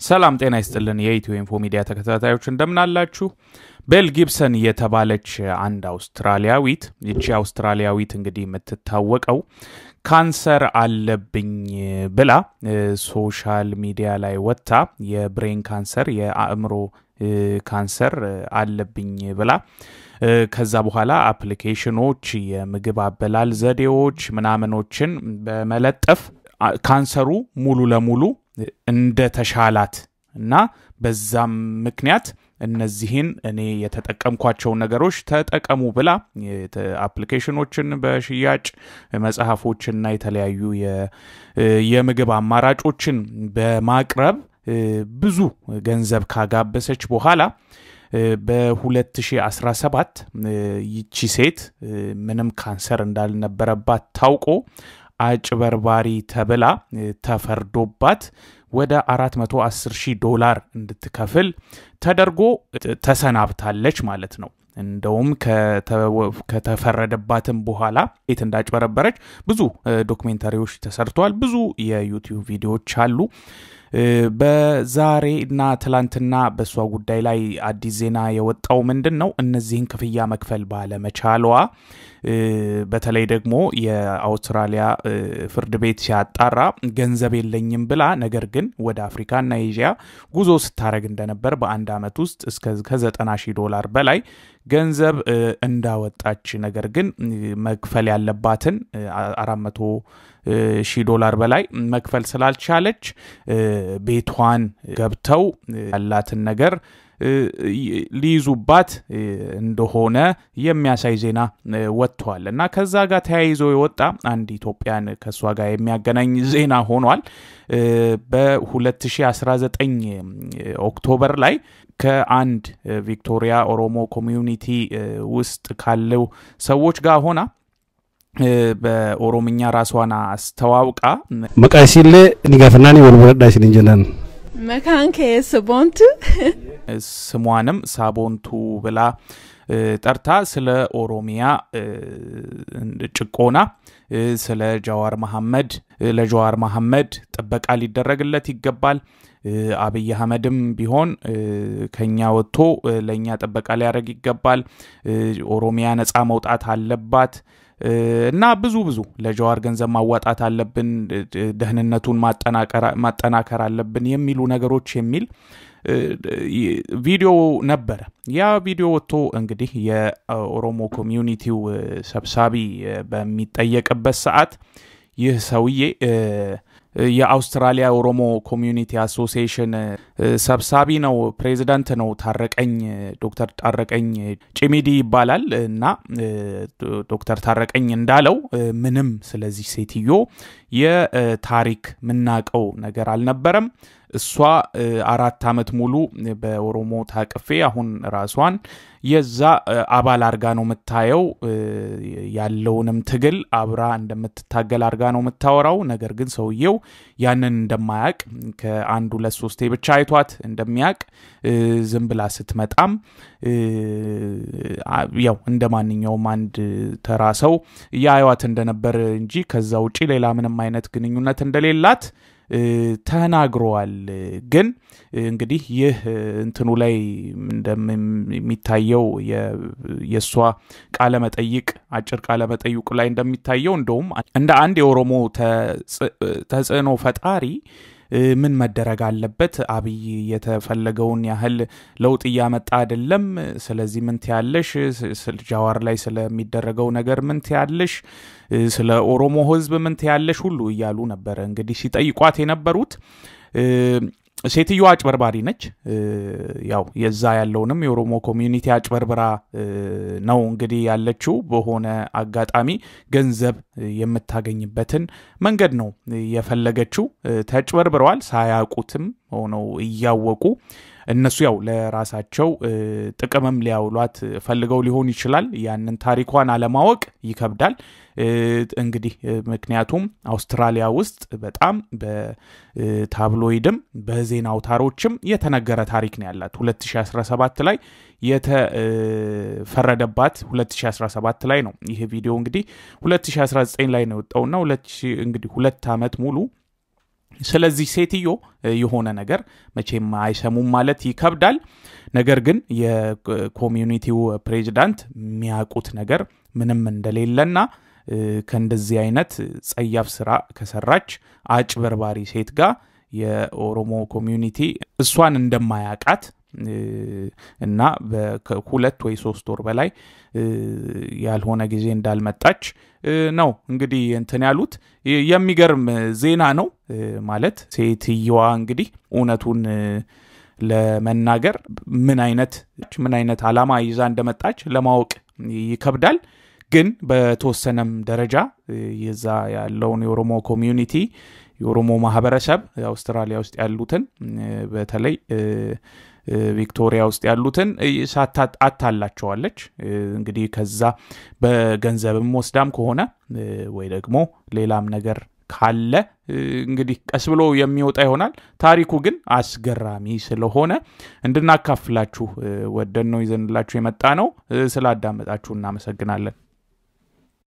ሰላም ጤና ይስጥልን የኢትዮ ኢንፎ ሚዲያ ተከታታዮች እንደምን አላችሁ። ቤል ጊብሰን የተባለች አንድ አውስትራሊያዊት ይቺ አውስትራሊያዊት እንግዲህ የምትታወቀው ካንሰር አለብኝ ብላ social media ላይ ወጥታ የ brain cancer የአእምሮ ካንሰር አለብኝ ብላ ከዛ በኋላ application ኖች፣ የምግብ አበላል ዘዴዎች ምናምኖችን በመለጠፍ ካንሰሩ ሙሉ ለሙሉ እንደ ተሻላት እና በዛም ምክንያት እነዚህን እኔ የተጠቀምኳቸውን ነገሮች ተጠቀሙ ብላ application ኖችን በሽያጭ መጽሐፎችንና የተለያዩ የምግብ አማራጮችን በማቅረብ ብዙ ገንዘብ ካጋበሰች በኋላ በ2017 ይቺ ሴት ምንም ካንሰር እንዳልነበረባት ታውቆ አጭበርባሪ ተብላ ተፈርዶባት ወደ 410 ሺህ ዶላር እንድትከፍል ተደርጎ ተሰናብታለች ማለት ነው። እንደውም ከተፈረደባትም በኋላ የት እንዳጭበረበረች ብዙ ዶክሜንታሪዎች ተሰርተዋል። ብዙ የዩቲዩብ ቪዲዮዎች አሉ። በዛሬ እና ትላንትና በእሷ ጉዳይ ላይ አዲስ ዜና የወጣው ምንድን ነው? እነዚህን ክፍያ መክፈል ባለመቻሏ በተለይ ደግሞ የአውስትራሊያ ፍርድ ቤት ሲያጣራ ገንዘብ የለኝም ብላ ነገር ግን ወደ አፍሪካና ኤዥያ ጉዞ ስታደረግ እንደነበር በአንድ ዓመት ውስጥ እስከ ከዘጠና ሺህ ዶላር በላይ ገንዘብ እንዳወጣች ነገር ግን መክፈል ያለባትን አራት መቶ ሺህ ዶላር በላይ መክፈል ስላልቻለች ቤቷን ገብተው ያላትን ነገር ሊይዙባት እንደሆነ የሚያሳይ ዜና ወጥቷል እና ከዛ ጋር ተያይዞ የወጣ አንድ ኢትዮጵያን ከእሷ ጋር የሚያገናኝ ዜና ሆኗል። በ2019 ኦክቶበር ላይ ከአንድ ቪክቶሪያ ኦሮሞ community ውስጥ ካለው ሰዎች ጋር ሆና በኦሮምኛ ራሷን አስተዋውቃ መቃሲሌ ኒጋፍናኒ ወልወለዳ ሲልን ጀናን መካን ከየስ ቦንቱ? ስሟንም ሳቦንቱ ብላ ጠርታ ስለ ኦሮሚያ ጭቆና፣ ስለ ጀዋር መሐመድ ለጀዋር መሐመድ ጥበቃ ሊደረግለት ይገባል፣ አብይ አህመድም ቢሆን ከኛ ወጥቶ ለእኛ ጥበቃ ሊያደርግ ይገባል፣ ኦሮሚያ ነፃ መውጣት አለባት እና ብዙ ብዙ ለጀዋር ገንዘብ ማዋጣት አለብን፣ ደህንነቱን ማጠናከር አለብን የሚሉ ነገሮች የሚል ቪዲዮ ነበረ። ያ ቪዲዮ ወጥቶ እንግዲህ የኦሮሞ community ው ሰብሳቢ በሚጠየቅበት ሰዓት ይህ ሰውዬ የአውስትራሊያ ኦሮሞ community association ሰብሳቢ ነው፣ ፕሬዚዳንት ነው። ታረቀኝ ዶክተር ታረቀኝ ጭሚዲ ይባላል እና ዶክተር ታረቀኝ እንዳለው ምንም ስለዚህ ሴትዮ የታሪክ ምናቀው ነገር አልነበረም። እሷ አራት ዓመት ሙሉ በኦሮሞ ታቅፌ አሁን ራሷን የዛ አባል አርጋ ነው የምታየው። ያለውንም ትግል አብራ እንደምትታገል አርጋ ነው የምታወራው። ነገር ግን ሰውየው ያንን እንደማያቅ ከአንድ ሁለት ሶስቴ ብቻ አይቷት እንደሚያቅ ዝም ብላ ስትመጣም ያው እንደ ማንኛውም አንድ ተራ ሰው ያዩዋት እንደነበር እንጂ ከዛ ውጪ ሌላ ምንም አይነት ግንኙነት እንደሌላት ተናግረዋል። ግን እንግዲህ ይህ እንትኑ ላይ እንደሚታየው የእሷ ቃለመጠይቅ አጭር ቃለመጠይቁ ላይ እንደሚታየው እንደውም እንደ አንድ የኦሮሞ ተጽዕኖ ፈጣሪ ምን መደረግ አለበት? አብይ የተፈለገውን ያህል ለውጥ እያመጣ አይደለም። ስለዚህ ምን ትያለሽ? ጃዋር ላይ ስለሚደረገው ነገር ምን ትያለሽ? ስለ ኦሮሞ ሕዝብ ምን ትያለሽ? ሁሉ እያሉ ነበረ እንግዲህ ሲጠይቋት የነበሩት። ሴትዮዋ አጭበርባሪ ነች። ያው የዛ ያለውንም የኦሮሞ community አጭበርብራ ነው እንግዲህ ያለችው። በሆነ አጋጣሚ ገንዘብ የምታገኝበትን መንገድ ነው የፈለገችው። ተጭበርብረዋል። ሳያውቁትም ሆነው እያወቁ እነሱ ያው ለራሳቸው ጥቅምም ሊያውሏት ፈልገው ሊሆን ይችላል። ያንን ታሪኳን አለማወቅ ይከብዳል። እንግዲህ ምክንያቱም አውስትራሊያ ውስጥ በጣም በታብሎይድም በዜና አውታሮችም የተነገረ ታሪክ ነው ያላት 2017 ላይ የተፈረደባት 2017 ላይ ነው። ይህ ቪዲዮ እንግዲህ 2019 ላይ ነው የወጣውና እንግዲህ ሁለት ዓመት ሙሉ ስለዚህ ሴትዮ የሆነ ነገር መቼም አይሰሙም ማለት ይከብዳል። ነገር ግን የ community ው ፕሬዚዳንት የሚያውቁት ነገር ምንም እንደሌለና ከእንደዚህ አይነት ጸያፍ ስራ ከሰራች አጭበርባሪ ሴት ጋር የኦሮሞ community እሷን እንደማያቃት እና ሁለት ወይ ሶስት ወር በላይ ያልሆነ ጊዜ እንዳልመጣች ነው እንግዲህ እንትን ያሉት። የሚገርም ዜና ነው ማለት ሴትየዋ እንግዲህ እውነቱን ለመናገር ምን አይነት ምን አይነት አላማ ይዛ እንደመጣች ለማወቅ ይከብዳል። ግን በተወሰነም ደረጃ የዛ ያለውን የኦሮሞ ኮሚዩኒቲ የኦሮሞ ማህበረሰብ አውስትራሊያ ውስጥ ያሉትን በተለይ ቪክቶሪያ ውስጥ ያሉትን አታላቸዋለች። እንግዲህ ከዛ በገንዘብም ወስዳም ከሆነ ወይ ደግሞ ሌላም ነገር ካለ እንግዲህ ቀስ ብሎ የሚወጣ ይሆናል። ታሪኩ ግን አስገራሚ ስለሆነ እንድናካፍላችሁ ወደን ነው ይዘንላችሁ የመጣ ነው። ስላዳመጣችሁ እናመሰግናለን።